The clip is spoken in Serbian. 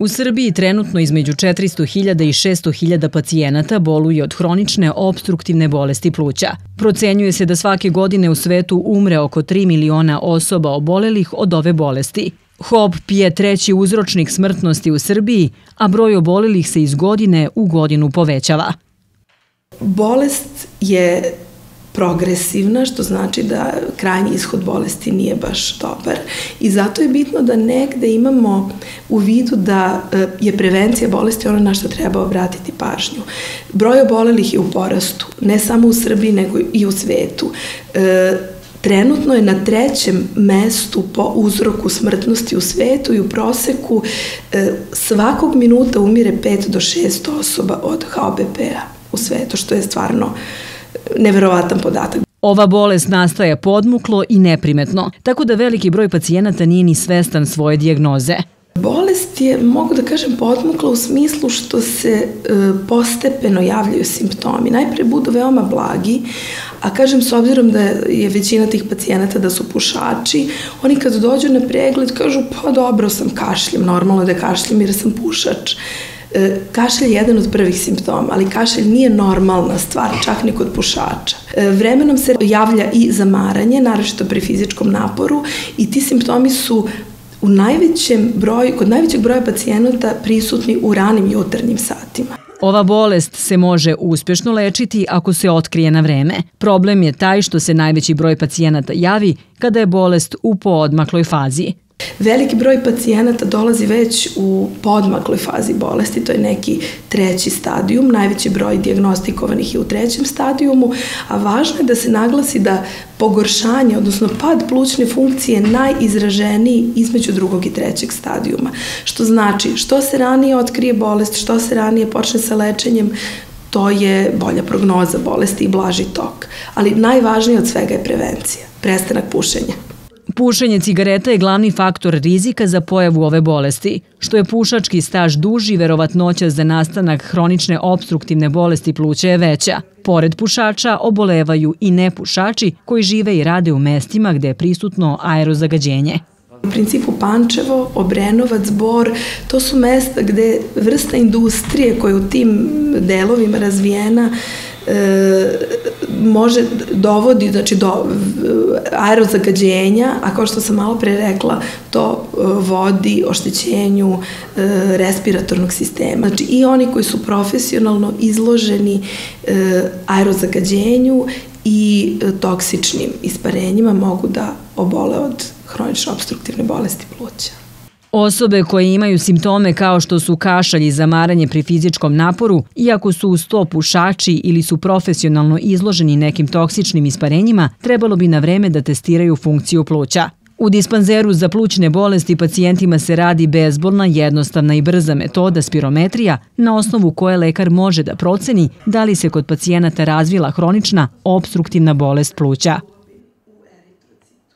U Srbiji trenutno između 400.000 i 600.000 pacijenata boluje od hronične obstruktivne bolesti pluća. Procenjuje se da svake godine u svetu umre oko 3 miliona osoba obolelih od ove bolesti. HOP je treći uzročnik smrtnosti u Srbiji, a broj obolelih se iz godine u godinu povećava. Bolest je progresivna, što znači da krajnji ishod bolesti nije baš dobar. I zato je bitno da negde imamo u vidu da e, je prevencija bolesti ono na što treba obratiti pažnju. Broj obolelih je u porastu, ne samo u Srbiji, nego i u svetu. E, trenutno je na trećem mestu po uzroku smrtnosti u svetu i u proseku e, svakog minuta umire 5 do 6 osoba od HOBP-a u svetu, što je stvarno neverovatan podatak. Ova bolest nastaje podmuklo i neprimetno, tako da veliki broj pacijenata nije ni svestan svoje dijagnoze. Bolest je, mogu da kažem, podmukla u smislu što se e, postepeno javljaju simptomi. Najpre budu veoma blagi, a kažem s obzirom da je većina tih pacijenata da su pušači, oni kad dođu na pregled kažu pa dobro sam kašljem, normalno da kašljem jer sam pušač. E, kašalj je jedan od prvih simptoma, ali kašalj nije normalna stvar, čak ni kod pušača. E, vremenom se javlja i zamaranje, naročito pri fizičkom naporu i ti simptomi su u najvećem broju, kod najvećeg broja pacijenata prisutni u ranim jutarnjim satima. Ova bolest se može uspešno lečiti ako se otkrije na vreme. Problem je taj što se najveći broj pacijenata javi kada je bolest u poodmakloj fazi. Veliki broj pacijenata dolazi već u podmakloj fazi bolesti, to je neki treći stadijum, najveći broj diagnostikovanih je u trećem stadijumu, a važno je da se naglasi da pogoršanje, odnosno pad plućne funkcije je najizraženiji između drugog i trećeg stadijuma. Što znači, što se ranije otkrije bolest, što se ranije počne sa lečenjem, to je bolja prognoza bolesti i blaži tok. Ali najvažnije od svega je prevencija, prestanak pušenja. Pušenje cigareta je glavni faktor rizika za pojavu ove bolesti. Što je pušački staž duži, verovatnoća za nastanak hronične obstruktivne bolesti pluća je veća. Pored pušača obolevaju i nepušači koji žive i rade u mestima gde je prisutno aerozagađenje. U principu Pančevo, Obrenovac, Bor, to su mesta gde vrsta industrije koja je u tim delovima razvijena e, može dovodi znači do aerozagađenja, a kao što sam malo pre rekla, to e, vodi oštećenju e, respiratornog sistema. Znači i oni koji su profesionalno izloženi e, aerozagađenju i toksičnim isparenjima mogu da obole od hronične obstruktivne bolesti pluća. Osobe koje imaju simptome kao što su kašalj i zamaranje pri fizičkom naporu, iako su u sto pušači ili su profesionalno izloženi nekim toksičnim isparenjima, trebalo bi na vreme da testiraju funkciju pluća. U dispanzeru za plućne bolesti pacijentima se radi bezbolna, jednostavna i brza metoda spirometrija na osnovu koje lekar može da proceni da li se kod pacijenata razvila hronična obstruktivna bolest pluća.